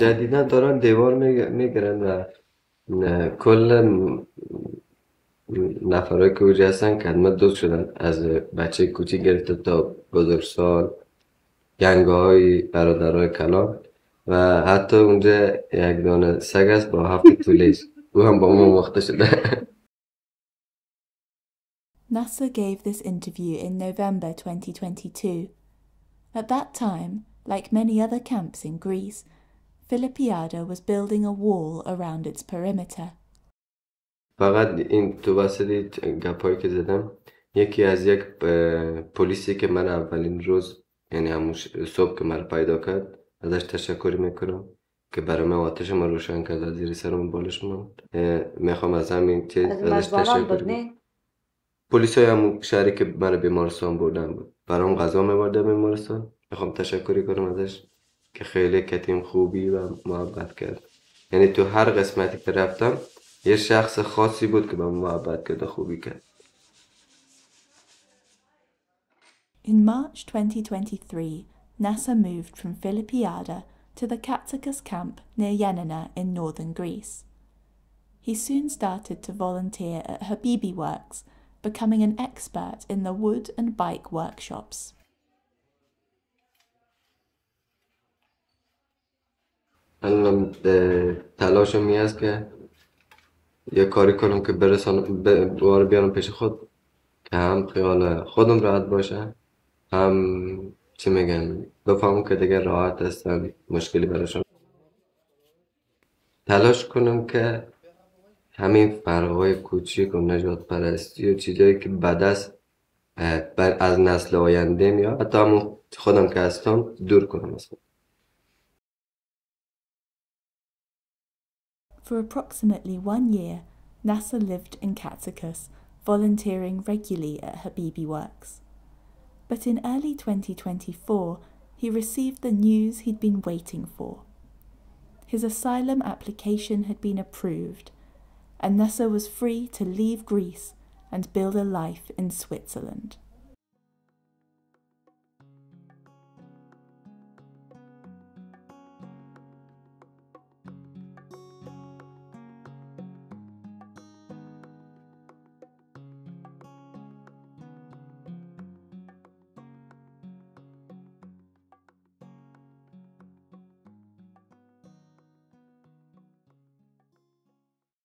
جدیدا دارن دیوار می‌گیرن و کل نفرهایی که اوجه هستن کدمت دوست شدن. از بچه کوچی گرفته تا بزرگسال گنگه های برادرهای کلام و حتی اونجا یک دانه سگ است با هفت طولش او هم با ما مخته شده. NASA gave this interview in November 2022. At that time, like many other camps in Greece, Philippiada was building a wall around its perimeter. فقط این تو وسط گپایی که زدم یکی از یک پلیسی که من اولین روز یعنی همون صبح که من پیدا کرد ازش تشکری می‌کنم که برای من آتش ما روشن کرد از زیر سرم بالش من می‌خوام از همین چیز ازش تشکر پلیس های همون شهری که من بیمارستان بردن بود. برام غذا میبرده بیمارستان. می‌خوام تشکری کنم ازش. که خیلی کتیم خوبی و محبت کرد یعنی تو هر قسمتی که رفتم یه شخص خاصی بود که به محبت کرد خوبی کرد In March 2023, NASA moved from Philippiada to the Katsakas camp near Yanina in northern Greece. He soon started to volunteer at Habibi Works, becoming an expert in the wood and bike workshops. الان تلاشم می است که یه کاری کنم که برسانم بار بیارم پیش خود. که هم خیال خودم راحت باشه هم چی میگن بفهمم که دیگه راحت هستم مشکلی براشون. تلاش کنم که همین فرقای کوچیک و نجات پرستی و چیزایی که بعد از از نسل آینده میاد حتی همون خودم که هستم دور کنم از For approximately one year, NASA lived in Katsakas, volunteering regularly at Habibi Works. But in early 2024, he received the news he'd been waiting for. His asylum application had been approved, and NASA was free to leave Greece and build a life in Switzerland.